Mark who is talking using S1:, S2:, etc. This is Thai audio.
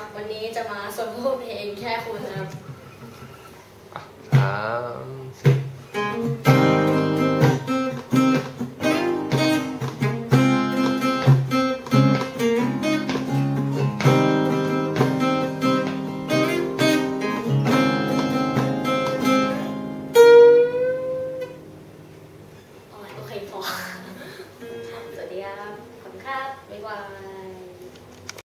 S1: ับวันนี้จะมาสมทบเพลงแค่คุณครับ
S2: สามสี่
S1: โอเคพอสวัสดีครับขอบคุณครับบ๊ายบาย